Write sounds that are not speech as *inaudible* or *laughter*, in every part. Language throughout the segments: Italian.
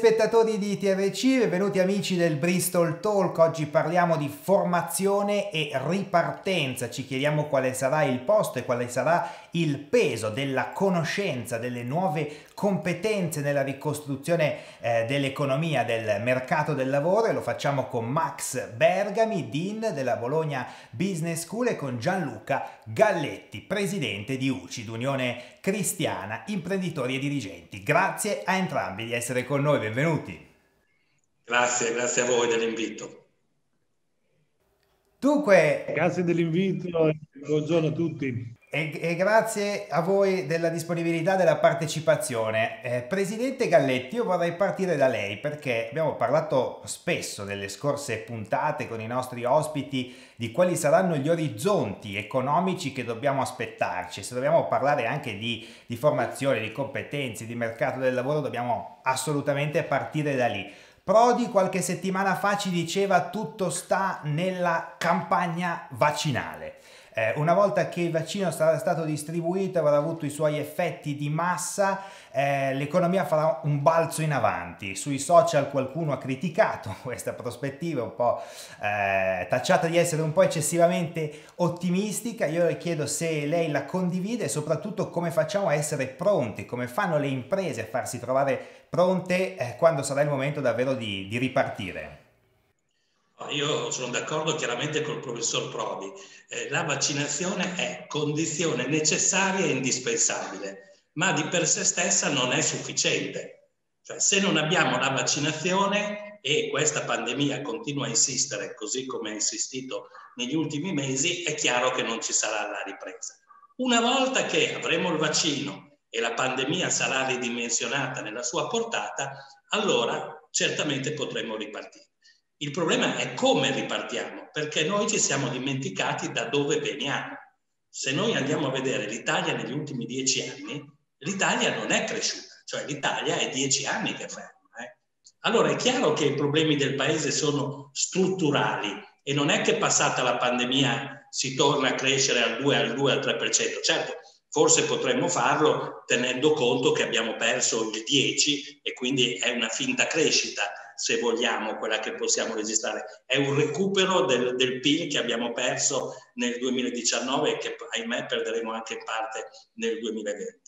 telespettatori di TRC, benvenuti amici del Bristol Talk. Oggi parliamo di formazione e ripartenza. Ci chiediamo quale sarà il posto e quale sarà il peso della conoscenza, delle nuove competenze nella ricostruzione eh, dell'economia, del mercato del lavoro e lo facciamo con Max Bergami, Dean della Bologna Business School e con Gianluca Galletti, presidente di UCID, Unione Cristiana, imprenditori e dirigenti. Grazie a entrambi di essere con noi, benvenuti. Grazie, grazie a voi dell'invito. Dunque, grazie dell'invito e buongiorno a tutti. E, e, grazie a voi della disponibilità, della partecipazione. Eh, Presidente Galletti, io vorrei partire da lei perché abbiamo parlato spesso nelle scorse puntate con i nostri ospiti di quali saranno gli orizzonti economici che dobbiamo aspettarci. Se dobbiamo parlare anche di, di formazione, di competenze, di mercato del lavoro, dobbiamo assolutamente partire da lì. Prodi qualche settimana fa ci diceva tutto sta nella campagna vaccinale. Eh, una volta che il vaccino sarà stato distribuito, avrà avuto i suoi effetti di massa, eh, l'economia farà un balzo in avanti. Sui social qualcuno ha criticato *laughs* questa prospettiva, un po' eh, tacciata di essere un po' eccessivamente ottimistica. Io le chiedo se lei la condivide e soprattutto come facciamo a essere pronti, come fanno le imprese a farsi trovare pronte eh, quando sarà il momento davvero di, di ripartire. Io sono d'accordo chiaramente col professor Prodi. Eh, la vaccinazione è condizione necessaria e indispensabile, ma di per sé stessa non è sufficiente. Cioè, se non abbiamo la vaccinazione e questa pandemia continua a insistere così come ha insistito negli ultimi mesi, è chiaro che non ci sarà la ripresa. Una volta che avremo il vaccino e la pandemia sarà ridimensionata nella sua portata, allora certamente potremo ripartire. Il problema è come ripartiamo, perché noi ci siamo dimenticati da dove veniamo. Se noi andiamo a vedere l'Italia negli ultimi dieci anni, l'Italia non è cresciuta, cioè l'Italia è dieci anni che ferma. Eh? Allora è chiaro che i problemi del paese sono strutturali e non è che passata la pandemia si torna a crescere al 2, al 2, al 3%. Certo, forse potremmo farlo tenendo conto che abbiamo perso il 10 e quindi è una finta crescita se vogliamo, quella che possiamo registrare. È un recupero del, del PIL che abbiamo perso nel 2019 e che ahimè perderemo anche in parte nel 2020.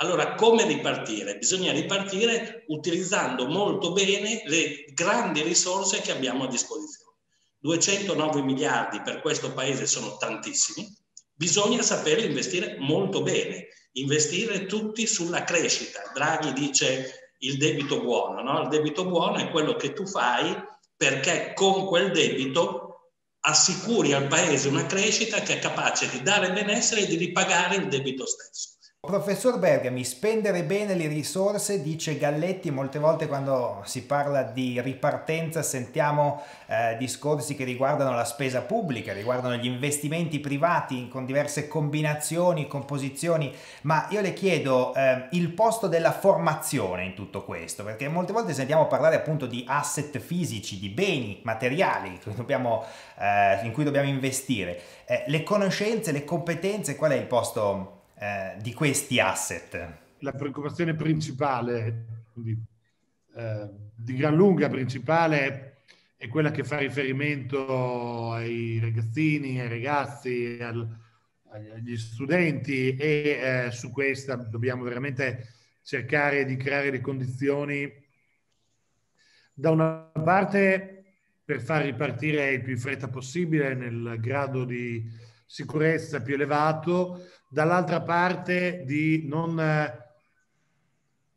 Allora, come ripartire? Bisogna ripartire utilizzando molto bene le grandi risorse che abbiamo a disposizione. 209 miliardi per questo paese sono tantissimi, bisogna sapere investire molto bene, investire tutti sulla crescita. Draghi dice il debito buono. No? Il debito buono è quello che tu fai perché con quel debito assicuri al paese una crescita che è capace di dare benessere e di ripagare il debito stesso. Professor Bergami, spendere bene le risorse, dice Galletti, molte volte quando si parla di ripartenza sentiamo eh, discorsi che riguardano la spesa pubblica, riguardano gli investimenti privati con diverse combinazioni, composizioni, ma io le chiedo eh, il posto della formazione in tutto questo, perché molte volte sentiamo parlare appunto di asset fisici, di beni materiali dobbiamo, eh, in cui dobbiamo investire. Eh, le conoscenze, le competenze, qual è il posto eh, di questi asset? La preoccupazione principale, quindi, eh, di gran lunga principale, è quella che fa riferimento ai ragazzini, ai ragazzi, al, agli studenti e eh, su questa dobbiamo veramente cercare di creare le condizioni da una parte per far ripartire il più in fretta possibile nel grado di sicurezza più elevato, dall'altra parte di non,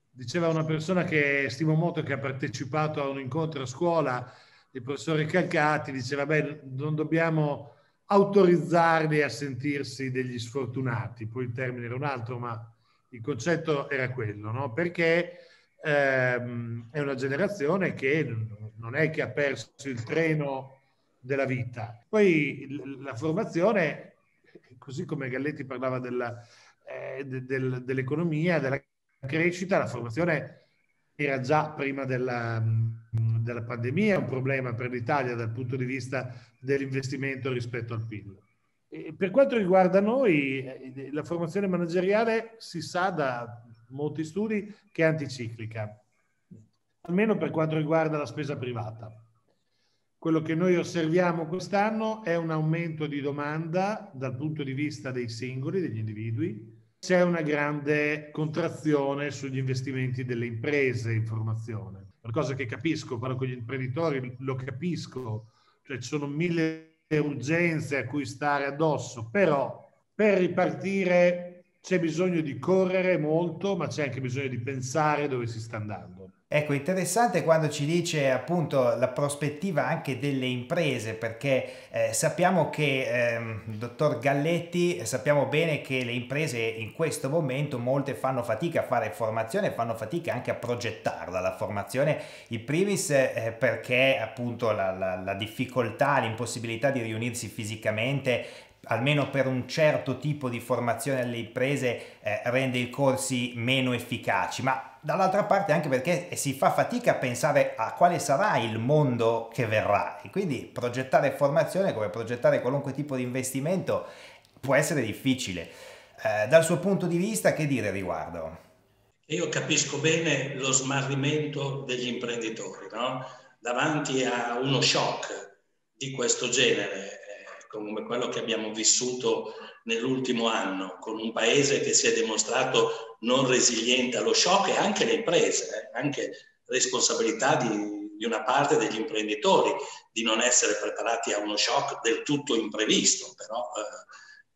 diceva una persona che stimo molto che ha partecipato a un incontro a scuola, il professore Calcati, diceva, beh, non dobbiamo autorizzarli a sentirsi degli sfortunati, poi il termine era un altro, ma il concetto era quello, no? perché ehm, è una generazione che non è che ha perso il treno della vita. Poi la formazione, così come Galletti parlava della, eh, del, dell'economia, della crescita, la formazione era già prima della, della pandemia un problema per l'Italia dal punto di vista dell'investimento rispetto al PIL. E per quanto riguarda noi, eh, la formazione manageriale si sa da molti studi che è anticiclica, almeno per quanto riguarda la spesa privata. Quello che noi osserviamo quest'anno è un aumento di domanda dal punto di vista dei singoli, degli individui. C'è una grande contrazione sugli investimenti delle imprese in formazione. Una cosa che capisco, parlo con gli imprenditori, lo capisco, cioè ci sono mille urgenze a cui stare addosso, però per ripartire c'è bisogno di correre molto, ma c'è anche bisogno di pensare dove si sta andando. Ecco, interessante quando ci dice appunto la prospettiva anche delle imprese, perché eh, sappiamo che, ehm, dottor Galletti, sappiamo bene che le imprese in questo momento molte fanno fatica a fare formazione, fanno fatica anche a progettarla la formazione, in primis eh, perché appunto la, la, la difficoltà, l'impossibilità di riunirsi fisicamente almeno per un certo tipo di formazione alle imprese eh, rende i corsi meno efficaci, ma dall'altra parte anche perché si fa fatica a pensare a quale sarà il mondo che verrà e quindi progettare formazione come progettare qualunque tipo di investimento può essere difficile. Eh, dal suo punto di vista che dire riguardo? Io capisco bene lo smarrimento degli imprenditori no? davanti a uno shock di questo genere come quello che abbiamo vissuto nell'ultimo anno, con un paese che si è dimostrato non resiliente allo shock e anche le imprese, eh, anche responsabilità di, di, una parte degli imprenditori di non essere preparati a uno shock del tutto imprevisto, però eh,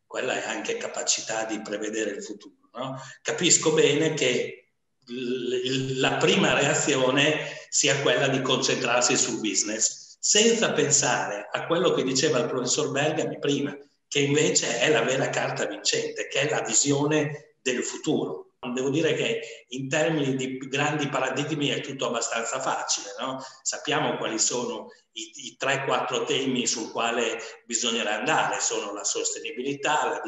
quella è anche capacità di prevedere il futuro. No? Capisco bene che la prima reazione sia quella di concentrarsi sul business senza pensare a quello che diceva il professor Bergami prima, che invece è la vera carta vincente, che è la visione del futuro. Devo dire che in termini di grandi paradigmi è tutto abbastanza facile, no? sappiamo quali sono i, i 3-4 temi sul quale bisognerà andare, sono la sostenibilità, la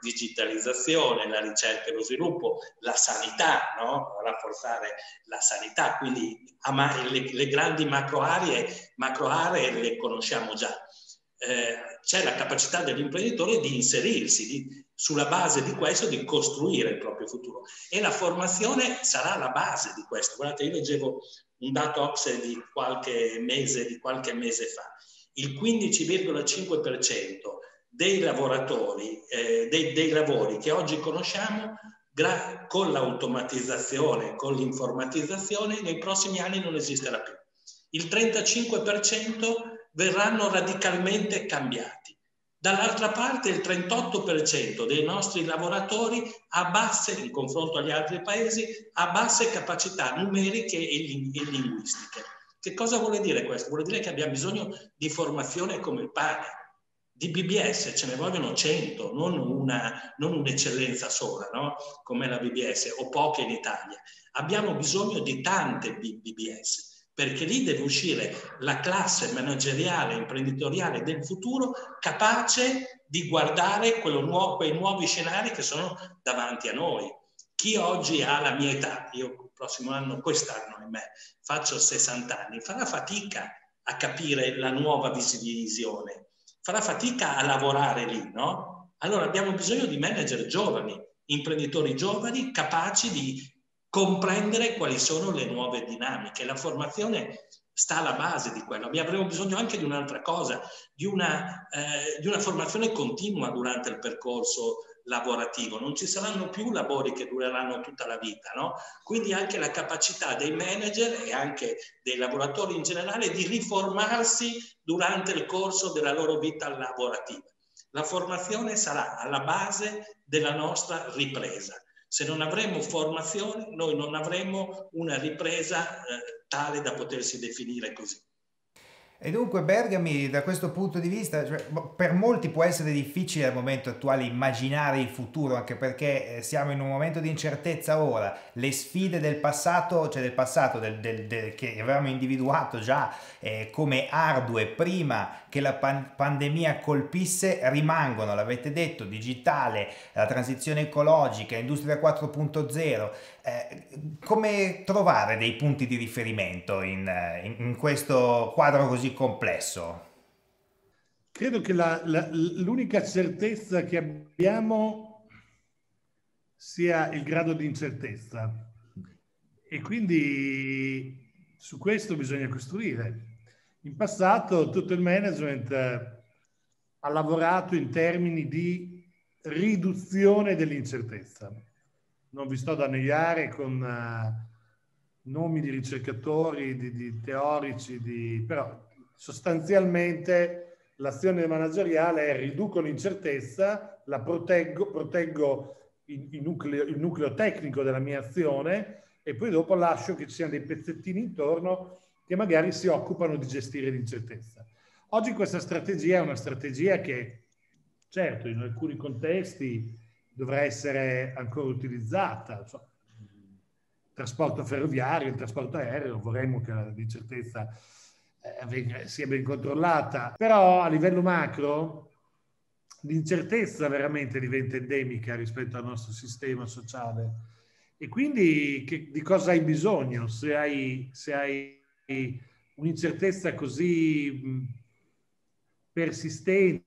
digitalizzazione, la ricerca e lo sviluppo, la sanità, no? rafforzare la sanità, quindi le, le grandi macro aree, macro aree le conosciamo già. Eh, c'è la capacità dell'imprenditore di inserirsi, di, sulla base di questo di costruire il proprio futuro e la formazione sarà la base di questo. Guardate, io leggevo un dato OXE di qualche mese, di qualche mese fa. Il 15,5% dei lavoratori, eh, dei, dei, lavori che oggi conosciamo, con l'automatizzazione, con l'informatizzazione, nei prossimi anni non esisterà più. Il 35% verranno radicalmente cambiati. Dall'altra parte il 38% dei nostri lavoratori ha basse, in confronto agli altri paesi, ha basse capacità numeriche e, linguistiche. Che cosa vuole dire questo? Vuole dire che abbiamo bisogno di formazione come il pane. Di BBS ce ne vogliono 100, non, una, non un'eccellenza sola, no? come la BBS, o poche in Italia. Abbiamo bisogno di tante BBS perché lì deve uscire la classe manageriale imprenditoriale del futuro capace di guardare nuovo, quei nuovi scenari che sono davanti a noi. Chi oggi ha la mia età, io il prossimo anno, quest'anno ahimè, faccio 60 anni, farà fatica a capire la nuova visione, farà fatica a lavorare lì, no? Allora abbiamo bisogno di manager giovani, imprenditori giovani, capaci di comprendere quali sono le nuove dinamiche. La formazione sta alla base di quello. Avremo bisogno anche di un'altra cosa, di una, eh, di una formazione continua durante il percorso lavorativo. Non ci saranno più lavori che dureranno tutta la vita, no? Quindi anche la capacità dei manager e anche dei lavoratori in generale di riformarsi durante il corso della loro vita lavorativa. La formazione sarà alla base della nostra ripresa Se non avremo formazione, noi non avremo una ripresa eh, tale da potersi definire così. E dunque Bergami da questo punto di vista, cioè, per molti può essere difficile al momento attuale immaginare il futuro, anche perché eh, siamo in un momento di incertezza ora, le sfide del passato, cioè del passato del, del, del, che avevamo individuato già eh, come ardue prima che la pan- pandemia colpisse rimangono, l'avete detto, digitale, la transizione ecologica, industria 4.0, eh, come trovare dei punti di riferimento in, in, in questo quadro così complesso? Credo che la, la, l'unica certezza che abbiamo sia il grado di incertezza e quindi su questo bisogna costruire. In passato tutto il management ha lavorato in termini di riduzione dell'incertezza non vi sto ad annoiare con uh, nomi di ricercatori, di, di teorici, di... però sostanzialmente l'azione manageriale è riduco l'incertezza, la proteggo, proteggo il, il, nucleo, il nucleo tecnico della mia azione e poi dopo lascio che ci siano dei pezzettini intorno che magari si occupano di gestire l'incertezza. Oggi questa strategia è una strategia che, certo, in alcuni contesti dovrà essere ancora utilizzata. So, trasporto ferroviario, il trasporto aereo, vorremmo che l'incertezza eh, sia ben controllata, però a livello macro l'incertezza veramente diventa endemica rispetto al nostro sistema sociale. E quindi che, di cosa hai bisogno se hai, se hai un'incertezza così persistente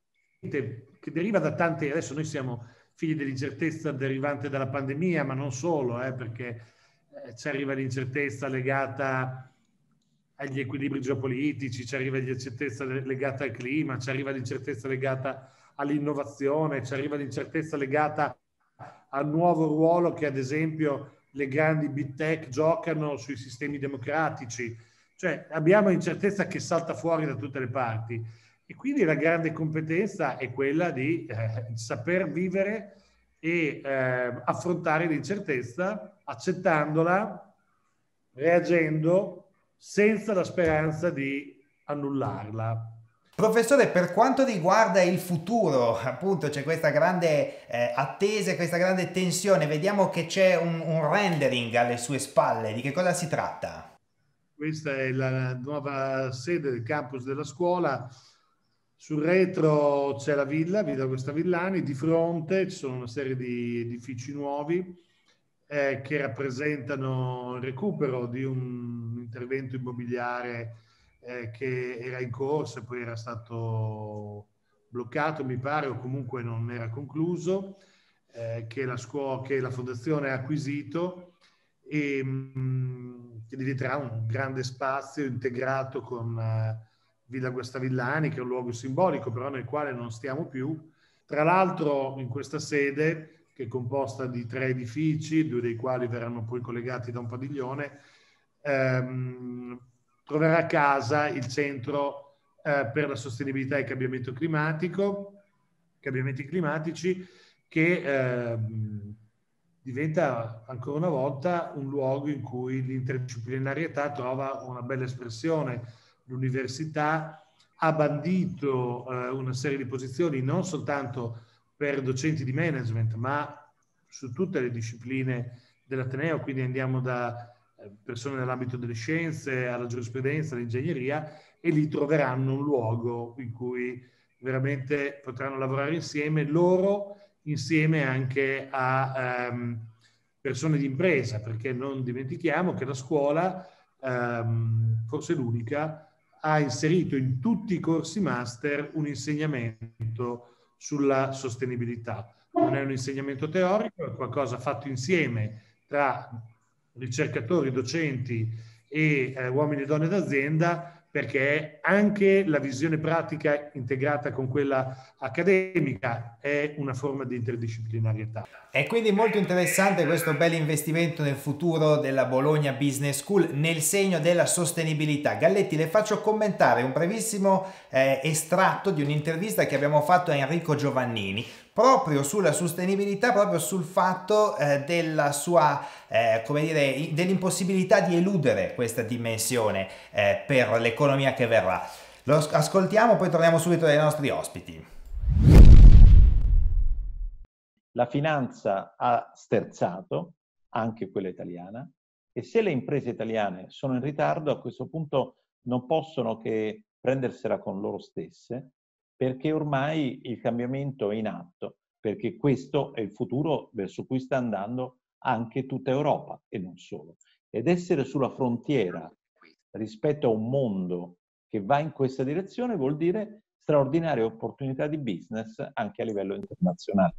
che deriva da tante... Adesso noi siamo figli dell'incertezza derivante dalla pandemia, ma non solo, eh, perché eh, ci arriva l'incertezza legata agli equilibri geopolitici, ci arriva l'incertezza legata al clima, ci arriva l'incertezza legata all'innovazione, ci arriva l'incertezza legata al nuovo ruolo che ad esempio le grandi big tech giocano sui sistemi democratici. Cioè abbiamo incertezza che salta fuori da tutte le parti e quindi la grande competenza è quella di eh, saper vivere e eh, affrontare l'incertezza, accettandola, reagendo senza la speranza di annullarla. Professore, per quanto riguarda il futuro, appunto c'è questa grande eh, attesa, questa grande tensione, vediamo che c'è un, un rendering alle sue spalle, di che cosa si tratta? Questa è la nuova sede del campus della scuola, sul retro c'è la villa, Villa Questa Villani, di fronte ci sono una serie di edifici nuovi eh, che rappresentano il recupero di un intervento immobiliare eh, che era in corso e poi era stato bloccato, mi pare, o comunque non era concluso, eh, che, la scuola, che la fondazione ha acquisito e mh, mm, che diventerà un grande spazio integrato con eh, Villa Guastavillani, che è un luogo simbolico, però nel quale non stiamo più. Tra l'altro in questa sede, che è composta di tre edifici, due dei quali verranno poi collegati da un padiglione, ehm, troverà a casa il centro eh, per la sostenibilità e il cambiamento climatico, cambiamenti climatici, che ehm, diventa ancora una volta un luogo in cui l'interdisciplinarietà trova una bella espressione l'università ha bandito eh, una serie di posizioni non soltanto per docenti di management, ma su tutte le discipline dell'Ateneo, quindi andiamo da eh, persone nell'ambito delle scienze alla giurisprudenza, all'ingegneria, e lì troveranno un luogo in cui veramente potranno lavorare insieme, loro insieme anche a ehm, persone di impresa, perché non dimentichiamo che la scuola, ehm, forse l'unica, ha inserito in tutti i corsi master un insegnamento sulla sostenibilità. Non è un insegnamento teorico, è qualcosa fatto insieme tra ricercatori, docenti e eh, uomini e donne d'azienda perché anche la visione pratica integrata con quella accademica è una forma di interdisciplinarietà. È quindi molto interessante questo bel investimento nel futuro della Bologna Business School nel segno della sostenibilità. Galletti, le faccio commentare un brevissimo eh, estratto di un'intervista che abbiamo fatto a Enrico Giovannini proprio sulla sostenibilità, proprio sul fatto eh, della sua, eh, come dire, dell'impossibilità di eludere questa dimensione eh, per l'economia che verrà. Lo ascoltiamo, poi torniamo subito dai nostri ospiti. La finanza ha sterzato, anche quella italiana, e se le imprese italiane sono in ritardo, a questo punto non possono che prendersela con loro stesse, perché ormai il cambiamento è in atto, perché questo è il futuro verso cui sta andando anche tutta Europa e non solo. Ed essere sulla frontiera rispetto a un mondo che va in questa direzione vuol dire straordinarie opportunità di business anche a livello internazionale.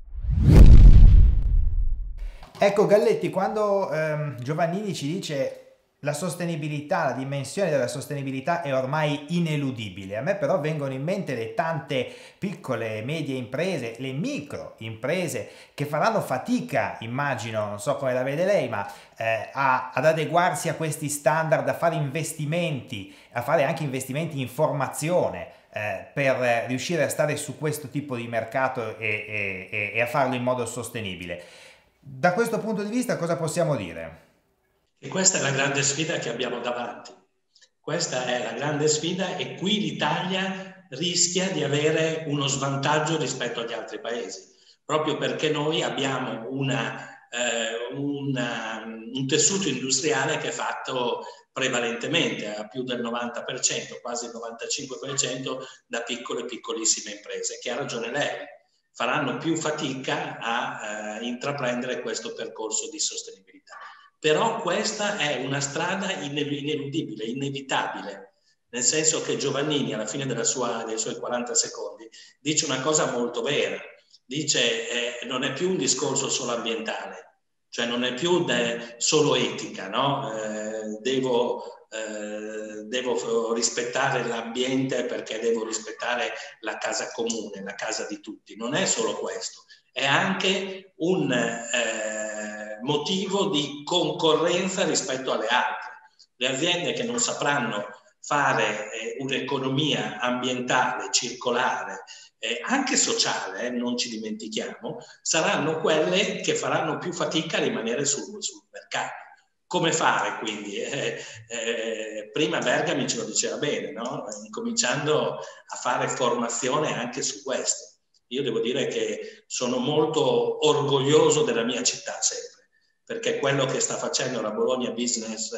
Ecco Galletti, quando ehm, Giovannini ci dice la sostenibilità, la dimensione della sostenibilità è ormai ineludibile. A me però vengono in mente le tante piccole e medie imprese, le micro imprese che faranno fatica, immagino, non so come la vede lei, ma eh, a, ad adeguarsi a questi standard, a fare investimenti, a fare anche investimenti in formazione. Eh, per riuscire a stare su questo tipo di mercato e, e, e a farlo in modo sostenibile. Da questo punto di vista cosa possiamo dire? E questa è la grande sfida che abbiamo davanti. Questa è la grande sfida e qui l'Italia rischia di avere uno svantaggio rispetto agli altri paesi, proprio perché noi abbiamo una, eh, una, un tessuto industriale che è fatto prevalentemente a più del 90%, quasi il 95% da piccole e piccolissime imprese, che ha ragione lei faranno più fatica a eh, intraprendere questo percorso di sostenibilità. Però questa è una strada ineludibile, inevitabile, nel senso che Giovannini alla fine sua, dei suoi 40 secondi dice una cosa molto vera, dice eh, non è più un discorso solo ambientale, cioè non è più de, solo etica, no? eh, devo eh, devo rispettare l'ambiente perché devo rispettare la casa comune, la casa di tutti. Non è solo questo, è anche un eh, motivo di concorrenza rispetto alle altre. Le aziende che non sapranno fare eh, un'economia ambientale, circolare, eh, anche sociale, eh, non ci dimentichiamo, saranno quelle che faranno più fatica a rimanere sul, sul mercato. Come fare quindi? *laughs* Eh, eh, prima Bergami ce lo diceva bene, no? incominciando a fare formazione anche su questo. Io devo dire che sono molto orgoglioso della mia città sempre, perché quello che sta facendo la Bologna Business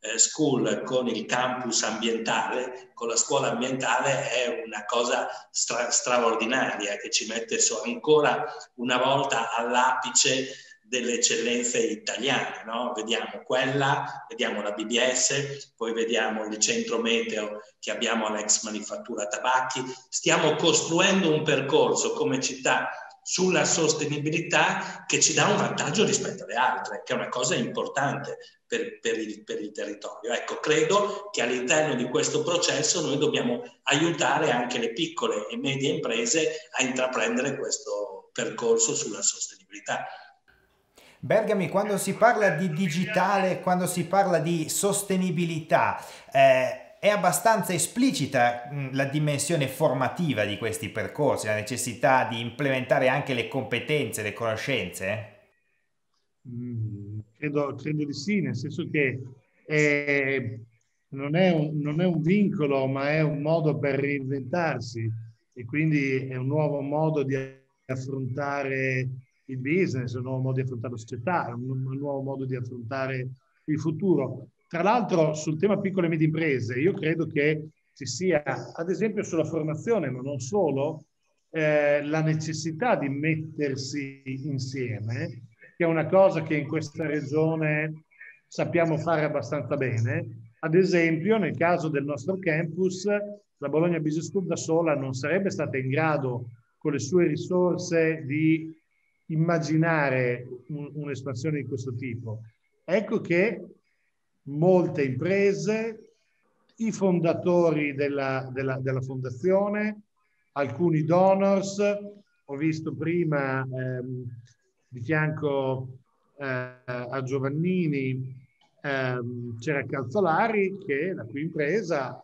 eh, School con il campus ambientale, con la scuola ambientale, è una cosa stra- straordinaria che ci mette ancora una volta all'apice delle eccellenze italiane, no? Vediamo quella, vediamo la BBS, poi vediamo il centro meteo che abbiamo all'ex manifattura tabacchi. Stiamo costruendo un percorso come città sulla sostenibilità che ci dà un vantaggio rispetto alle altre, che è una cosa importante per, per, il, per, il, territorio. Ecco, credo che all'interno di questo processo noi dobbiamo aiutare anche le piccole e medie imprese a intraprendere questo percorso sulla sostenibilità. Bergami, quando si parla di digitale, quando si parla di sostenibilità, eh, è abbastanza esplicita mh, la dimensione formativa di questi percorsi, la necessità di implementare anche le competenze, le conoscenze? Mm, credo, credo, di sì, nel senso che è, non, è un, non è un vincolo, ma è un modo per reinventarsi e quindi è un nuovo modo di affrontare il business, un nuovo modo di affrontare la società, un, un nuovo modo di affrontare il futuro. Tra l'altro sul tema piccole e medie imprese, io credo che ci sia, ad esempio sulla formazione, ma non solo, eh, la necessità di mettersi insieme, che è una cosa che in questa regione sappiamo fare abbastanza bene. Ad esempio, nel caso del nostro campus, la Bologna Business School da sola non sarebbe stata in grado, con le sue risorse, di immaginare un, un'espansione di questo tipo. Ecco che molte imprese, i fondatori della, della, della fondazione, alcuni donors, ho visto prima ehm, di fianco eh, a Giovannini ehm, c'era Calzolari che la cui impresa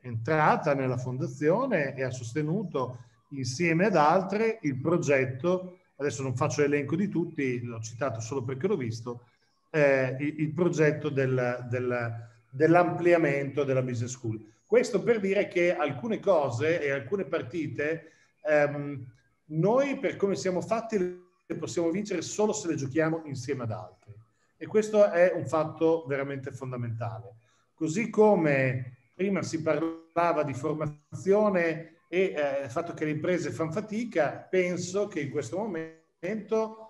è entrata nella fondazione e ha sostenuto insieme ad altre il progetto, adesso non faccio l'elenco di tutti, l'ho citato solo perché l'ho visto, eh, il, il, progetto del, del, dell'ampliamento della business school. Questo per dire che alcune cose e alcune partite ehm, noi per come siamo fatti le possiamo vincere solo se le giochiamo insieme ad altri e questo è un fatto veramente fondamentale. Così come prima si parlava di formazione e eh, il fatto che le imprese fanno fatica, penso che in questo momento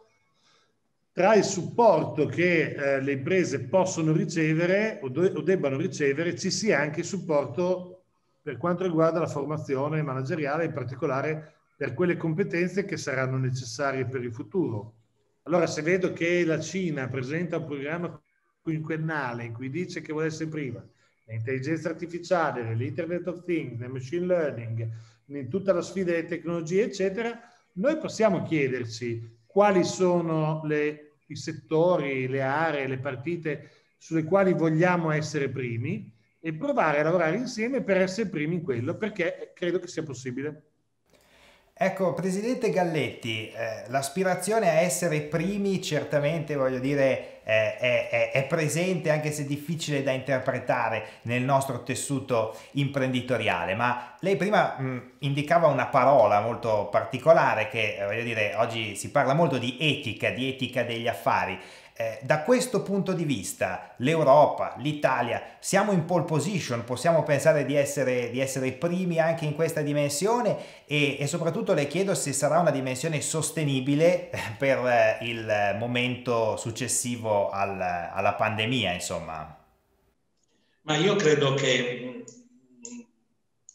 tra il supporto che eh, le imprese possono ricevere o, o, debbano ricevere ci sia anche il supporto per quanto riguarda la formazione manageriale, in particolare per quelle competenze che saranno necessarie per il futuro. Allora se vedo che la Cina presenta un programma quinquennale in cui dice che vuole essere prima, l'intelligenza artificiale, nell'Internet of Things, nel machine learning, in tutta la sfida delle tecnologie, eccetera, noi possiamo chiederci quali sono le i settori, le aree, le partite sulle quali vogliamo essere primi e provare a lavorare insieme per essere primi in quello, perché credo che sia possibile. Ecco, Presidente Galletti, eh, l'aspirazione a essere primi certamente, voglio dire, eh, è, è, presente anche se difficile da interpretare nel nostro tessuto imprenditoriale, ma lei prima mh, indicava una parola molto particolare che, eh, voglio dire, oggi si parla molto di etica, di etica degli affari. Eh, da questo punto di vista l'Europa, l'Italia, siamo in pole position, possiamo pensare di essere, di essere primi anche in questa dimensione e, e, soprattutto le chiedo se sarà una dimensione sostenibile per eh, il momento successivo al, alla pandemia, insomma. Ma io credo che mm,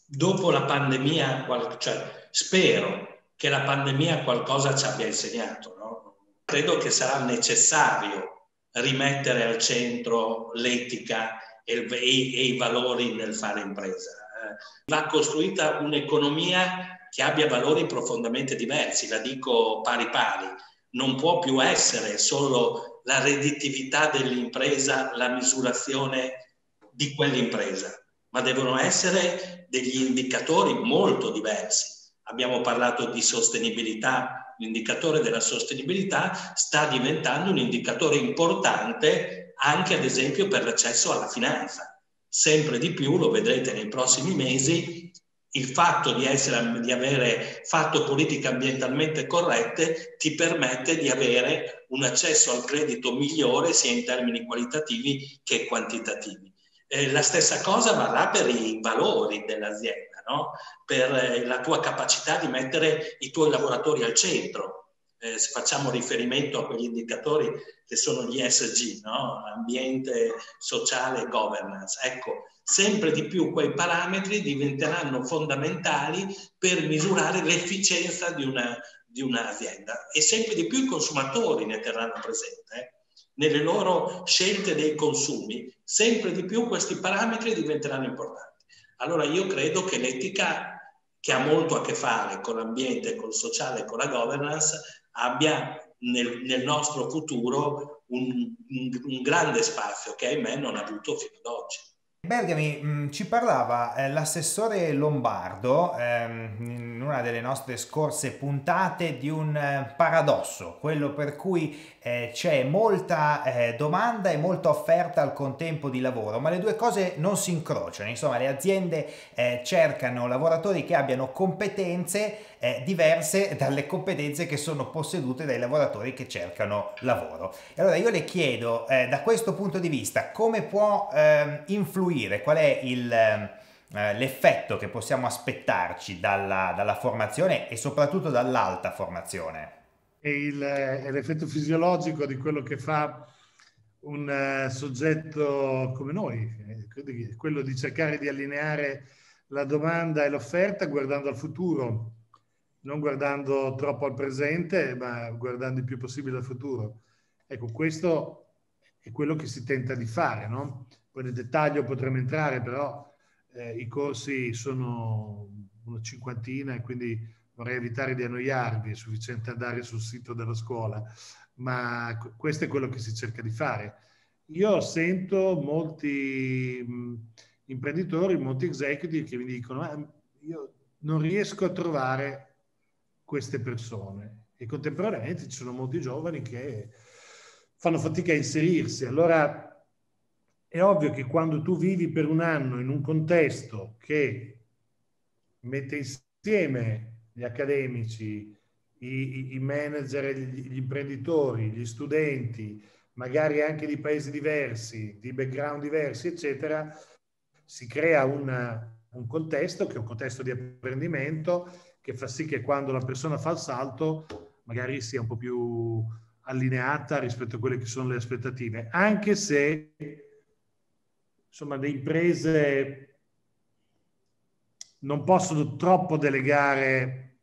dopo la pandemia, cioè, spero che la pandemia qualcosa ci abbia insegnato, no? Credo che sarà necessario rimettere al centro l'etica e, e, e i valori nel fare impresa. Eh, va costruita un'economia che abbia valori profondamente diversi, la dico pari pari. Non può più essere solo la redditività dell'impresa, la misurazione di quell'impresa, ma devono essere degli indicatori molto diversi. Abbiamo parlato di sostenibilità, l'indicatore della sostenibilità sta diventando un indicatore importante anche ad esempio per l'accesso alla finanza. Sempre di più, lo vedrete nei prossimi mesi, il fatto di, essere, di avere fatto politiche ambientalmente corrette ti permette di avere un accesso al credito migliore sia in termini qualitativi che quantitativi. Eh, la stessa cosa varrà per i valori dell'azienda no? per eh, la tua capacità di mettere i tuoi lavoratori al centro. Eh, se facciamo riferimento a quegli indicatori che sono gli SG, no? ambiente, sociale e governance. Ecco, sempre di più quei parametri diventeranno fondamentali per misurare l'efficienza di, una, di un'azienda e sempre di più i consumatori ne terranno presente. Eh? Nelle loro scelte dei consumi, sempre di più questi parametri diventeranno importanti. Allora io credo che l'etica, che ha molto a che fare con l'ambiente, col sociale e con la governance, abbia nel, nel nostro futuro un, un, un, grande spazio che ahimè non ha avuto fino ad oggi. Bergami, mm, ci parlava eh, l'assessore Lombardo ehm, in una delle nostre scorse puntate di un eh, paradosso, quello per cui eh, c'è molta domanda e molta offerta al contempo di lavoro, ma le due cose non si incrociano, insomma le aziende cercano lavoratori che abbiano competenze diverse dalle competenze che sono possedute dai lavoratori che cercano lavoro. E allora io le chiedo, da questo punto di vista, come può ehm, influire, qual è il ehm, eh, l'effetto che possiamo aspettarci dalla, dalla formazione e soprattutto dall'alta formazione? il, è l'effetto fisiologico di quello che fa un uh, soggetto come noi, eh, quello di cercare di allineare la domanda e l'offerta guardando al futuro, non guardando troppo al presente, ma guardando il più possibile al futuro. Ecco, questo è quello che si tenta di fare, no? Poi nel dettaglio potremo entrare, però eh, i corsi sono una cinquantina e quindi vorrei evitare di annoiarvi, è sufficiente andare sul sito della scuola, ma questo è quello che si cerca di fare. Io sento molti imprenditori, molti executive che mi dicono, ah, io non riesco a trovare queste persone e contemporaneamente ci sono molti giovani che fanno fatica a inserirsi. Allora è ovvio che quando tu vivi per un anno in un contesto che mette insieme gli accademici, i, i manager, gli, imprenditori, gli studenti, magari anche di paesi diversi, di background diversi, eccetera, si crea un, un contesto che è un contesto di apprendimento che fa sì che quando la persona fa il salto magari sia un po' più allineata rispetto a quelle che sono le aspettative, anche se insomma le imprese non possono troppo delegare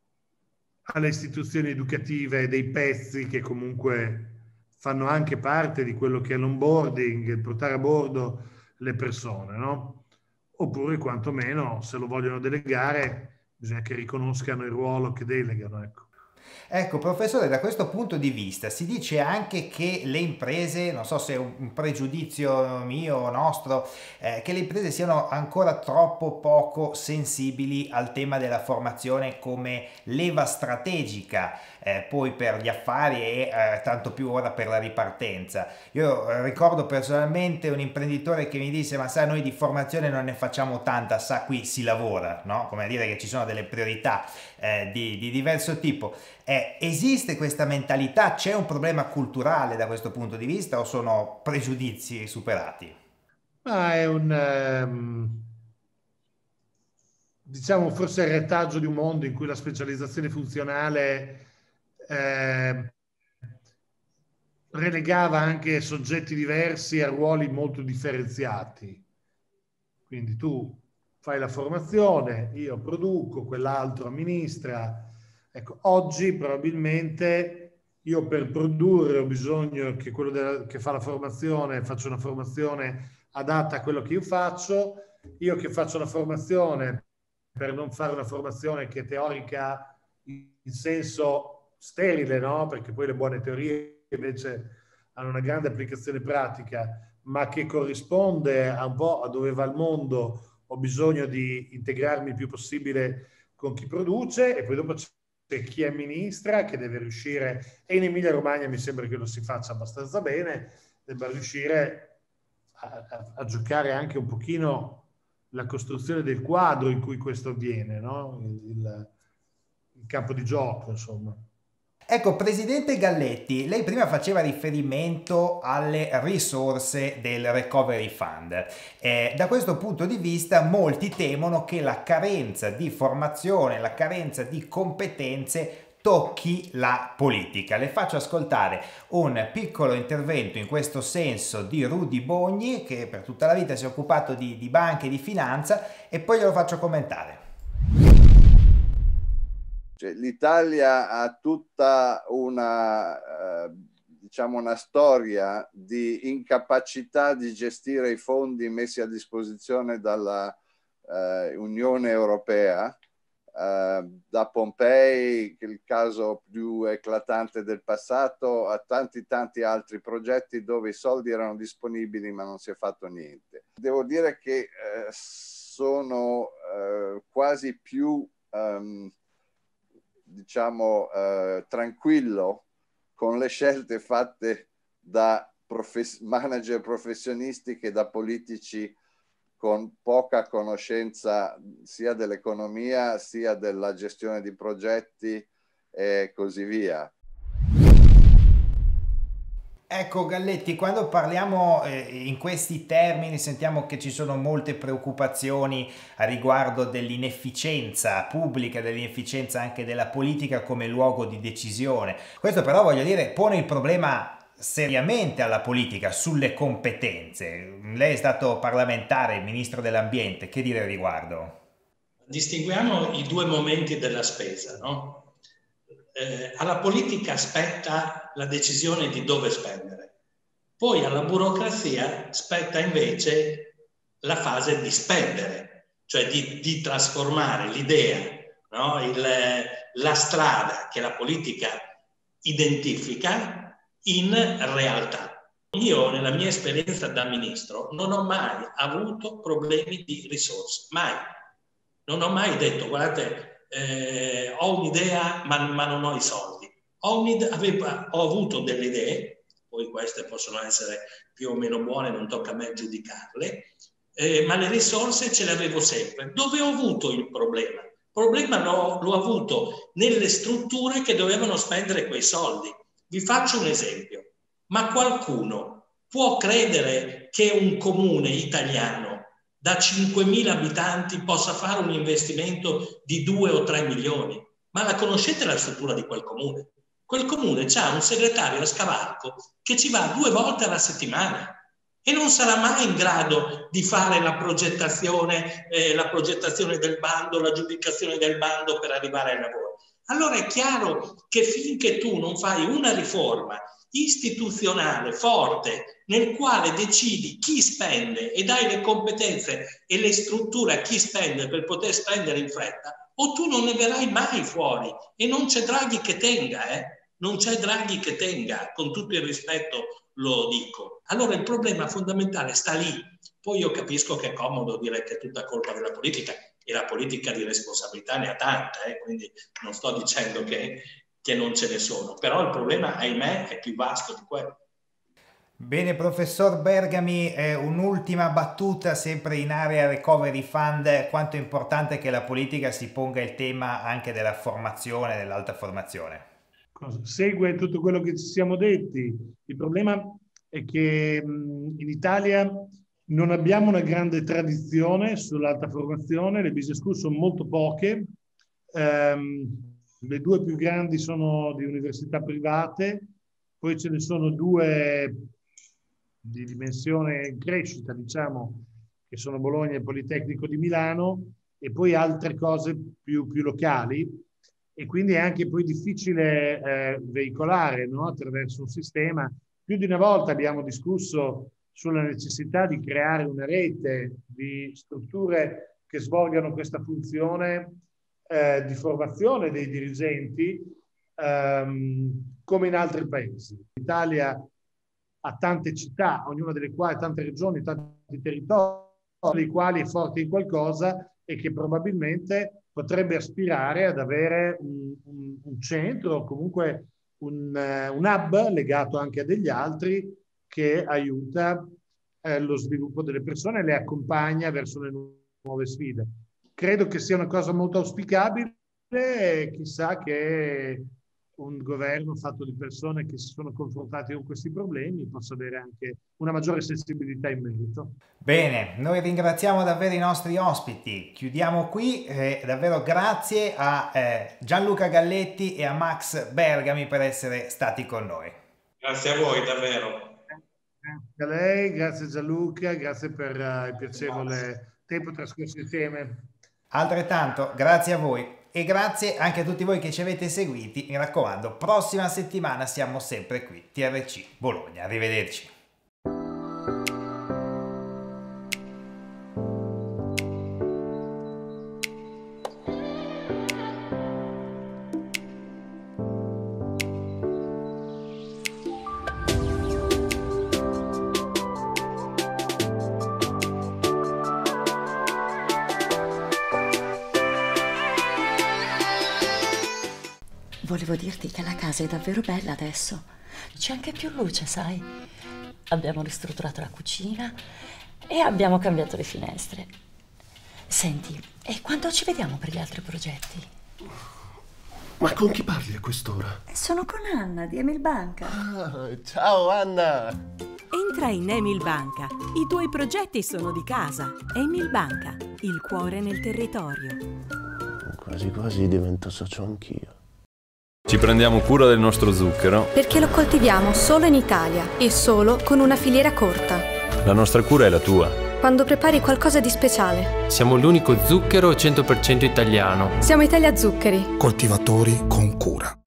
alle istituzioni educative dei pezzi che comunque fanno anche parte di quello che è l'onboarding, portare a bordo le persone, no? Oppure quantomeno se lo vogliono delegare bisogna che riconoscano il ruolo che delegano, ecco. Ecco, professore, da questo punto di vista si dice anche che le imprese, non so se è un pregiudizio mio o nostro, eh, che le imprese siano ancora troppo poco sensibili al tema della formazione come leva strategica eh, poi per gli affari e eh, tanto più ora per la ripartenza. Io eh, ricordo personalmente un imprenditore che mi disse ma sai noi di formazione non ne facciamo tanta, sa qui si lavora, no? come a dire che ci sono delle priorità eh, di, di, diverso tipo. Eh, esiste questa mentalità? C'è un problema culturale da questo punto di vista o sono pregiudizi superati? Ma è un... Um diciamo forse il retaggio di un mondo in cui la specializzazione funzionale eh, relegava anche soggetti diversi a ruoli molto differenziati. Quindi tu fai la formazione, io produco, quell'altro amministra. Ecco, oggi probabilmente io per produrre ho bisogno che quello della, che fa la formazione faccia una formazione adatta a quello che io faccio. Io che faccio la formazione per non fare una formazione che è teorica in senso sterile, no? perché poi le buone teorie invece hanno una grande applicazione pratica, ma che corrisponde un po' a dove va il mondo, ho bisogno di integrarmi il più possibile con chi produce e poi dopo c'è chi amministra che deve riuscire, e in Emilia Romagna mi sembra che lo si faccia abbastanza bene, debba riuscire a, a, a giocare anche un pochino la costruzione del quadro in cui questo avviene, no? il, il campo di gioco, insomma. Ecco, Presidente Galletti, lei prima faceva riferimento alle risorse del Recovery Fund. Eh, da questo punto di vista molti temono che la carenza di formazione, la carenza di competenze tocchi la politica. Le faccio ascoltare un piccolo intervento in questo senso di Rudy Bogni, che per tutta la vita si è occupato di, di banche e di finanza, e poi glielo faccio commentare. Cioè, L'Italia ha tutta una, eh, diciamo una storia di incapacità di gestire i fondi messi a disposizione dalla eh, Unione Europea. Uh, da Pompei, il caso più eclatante del passato, a tanti tanti altri progetti dove i soldi erano disponibili ma non si è fatto niente. Devo dire che uh, sono uh, quasi più um, diciamo, eh, tranquillo con le scelte fatte da profes- manager professionisti che da politici con poca conoscenza sia dell'economia sia della gestione di progetti e così via. Ecco Galletti, quando parliamo eh, in questi termini sentiamo che ci sono molte preoccupazioni a riguardo dell'inefficienza pubblica, dell'inefficienza anche della politica come luogo di decisione. Questo però voglio dire pone il problema seriamente alla politica sulle competenze. Lei è stato parlamentare, ministro dell'ambiente, che dire al riguardo? Distinguiamo i due momenti della spesa, no? eh, alla politica spetta la decisione di dove spendere, poi alla burocrazia spetta invece la fase di spendere, cioè di, di trasformare l'idea, no? Il, la strada che la politica identifica in realtà. Io nella mia esperienza da ministro non ho mai avuto problemi di risorse, mai. Non ho mai detto, guardate, eh, ho un'idea ma, ma, non ho i soldi. Ho, aveva, ho avuto delle idee, poi queste possono essere più o meno buone, non tocca a me giudicarle, eh, ma le risorse ce le avevo sempre. Dove ho avuto il problema? Il problema l'ho, l'ho avuto nelle strutture che dovevano spendere quei soldi. Vi faccio un esempio. Ma qualcuno può credere che un comune italiano da 5.000 abitanti possa fare un investimento di 2 o 3 milioni? Ma la conoscete la struttura di quel comune? Quel comune ha un segretario a scavalco che ci va due volte alla settimana e non sarà mai in grado di fare la progettazione, eh, la progettazione del bando, l'aggiudicazione del bando per arrivare al lavoro. Allora è chiaro che finché tu non fai una riforma istituzionale forte nel quale decidi chi spende e dai le competenze e le strutture a chi spende per poter spendere in fretta, o tu non ne verrai mai fuori e non c'è Draghi che tenga, eh? Non c'è Draghi che tenga, con tutto il rispetto lo dico. Allora il problema fondamentale sta lì. Poi io capisco che è comodo dire che è tutta colpa della politica e la politica di responsabilità ne ha tanta, eh? quindi non sto dicendo che che non ce ne sono, però il problema, ahimè, è più vasto di quello. Bene, professor Bergami, eh, un'ultima battuta sempre in area Recovery Fund, quanto è importante che la politica si ponga il tema anche della formazione, dell'alta formazione. Segue tutto quello che ci siamo detti. Il problema è che in Italia non abbiamo una grande tradizione sull'alta formazione, le business school sono molto poche. Um, le due più grandi sono di università private, poi ce ne sono due di dimensione in crescita, diciamo, che sono Bologna e Politecnico di Milano, e poi altre cose più, più locali. E quindi è anche poi difficile eh, veicolare no? attraverso un sistema. Più di una volta abbiamo discusso sulla necessità di creare una rete di strutture che svolgano questa funzione eh, di formazione dei dirigenti ehm, come in altri paesi. L'Italia ha tante città, ognuna delle quali, tante regioni, tanti territori, nei quali è forte in qualcosa e che probabilmente potrebbe aspirare ad avere un, un, un centro, comunque un, uh, un, hub legato anche a degli altri che aiuta eh, lo sviluppo delle persone e le accompagna verso le nuove sfide. Credo che sia una cosa molto auspicabile e chissà che un governo fatto di persone che si sono confrontate con questi problemi possa avere anche una maggiore sensibilità in merito. Bene, noi ringraziamo davvero i nostri ospiti. Chiudiamo qui. Eh, davvero grazie a eh, Gianluca Galletti e a Max Bergami per essere stati con noi. Grazie a voi, davvero. Grazie a lei, grazie Gianluca, grazie per uh, il piacevole tempo trascorso insieme. Altrettanto, grazie a voi e grazie anche a tutti voi che ci avete seguiti. Mi raccomando, prossima settimana siamo sempre qui, TRC Bologna. Arrivederci. È davvero bella adesso. C'è anche più luce, sai. Abbiamo ristrutturato la cucina e abbiamo cambiato le finestre. Senti, e quando ci vediamo per gli altri progetti? Ma con chi parli a quest'ora? Sono con Anna di Emil Banca. Ah, ciao Anna! Entra in Emil Banca. I tuoi progetti sono di casa. Emil Banca, il cuore nel territorio. Quasi quasi divento socio anch'io. Ci prendiamo cura del nostro zucchero. Perché lo coltiviamo solo in Italia e solo con una filiera corta. La nostra cura è la tua. Quando prepari qualcosa di speciale. Siamo l'unico zucchero 100% italiano. Siamo Italia Zuccheri. Coltivatori con cura.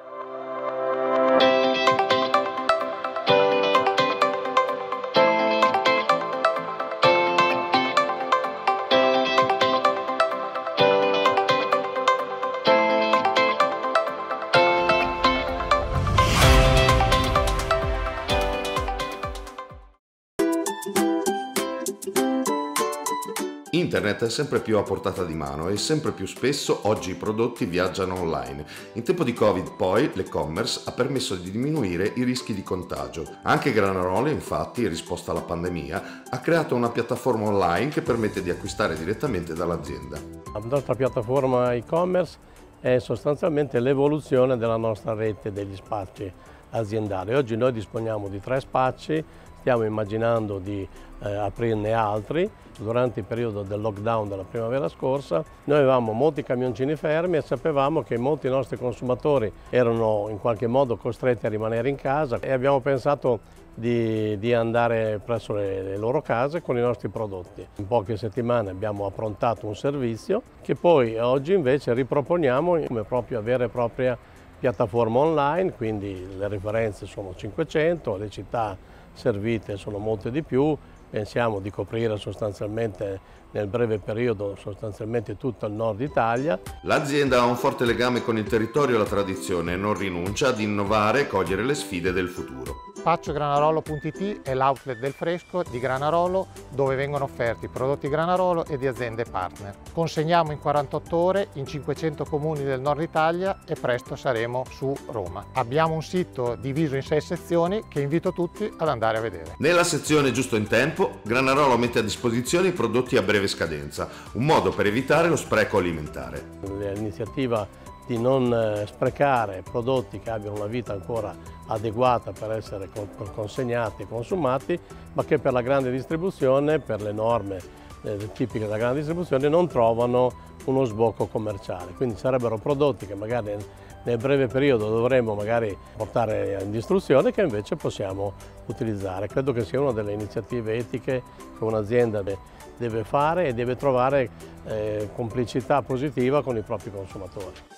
È sempre più a portata di mano e sempre più spesso oggi i prodotti viaggiano online. In tempo di Covid poi l'e-commerce ha permesso di diminuire i rischi di contagio. Anche Granarolo infatti, in risposta alla pandemia, ha creato una piattaforma online che permette di acquistare direttamente dall'azienda. La nostra piattaforma e-commerce è sostanzialmente l'evoluzione della nostra rete degli spazi aziendali. Oggi noi disponiamo di tre spazi, stiamo immaginando di eh, aprirne altri. Durante il periodo del lockdown della primavera scorsa noi avevamo molti camioncini fermi e sapevamo che molti nostri consumatori erano in qualche modo costretti a rimanere in casa e abbiamo pensato di, di andare presso le, le, loro case con i nostri prodotti. In poche settimane abbiamo approntato un servizio che poi oggi invece riproponiamo come proprio vera e propria piattaforma online, quindi le referenze sono 500, le città servite sono molte di più, pensiamo di coprire sostanzialmente nel breve periodo sostanzialmente tutto il nord Italia. L'azienda ha un forte legame con il territorio e la tradizione e non rinuncia ad innovare e cogliere le sfide del futuro. SpacioGranarolo.it è l'outlet del fresco di Granarolo dove vengono offerti prodotti Granarolo e di aziende partner. Consegniamo in 48 ore in 500 comuni del nord Italia e presto saremo su Roma. Abbiamo un sito diviso in 6 sezioni che invito tutti ad andare a vedere. Nella sezione Giusto in Tempo, Granarolo mette a disposizione i prodotti a breve scadenza, un modo per evitare lo spreco alimentare. L'iniziativa di non eh, sprecare prodotti che abbiano una vita ancora adeguata per essere consegnati e consumati, ma che per la grande distribuzione, per le norme eh, tipiche della grande distribuzione, non trovano uno sbocco commerciale. Quindi sarebbero prodotti che magari nel breve periodo dovremmo magari portare in distruzione che invece possiamo utilizzare. Credo che sia una delle iniziative etiche che un'azienda deve fare e deve trovare eh, complicità positiva con i propri consumatori.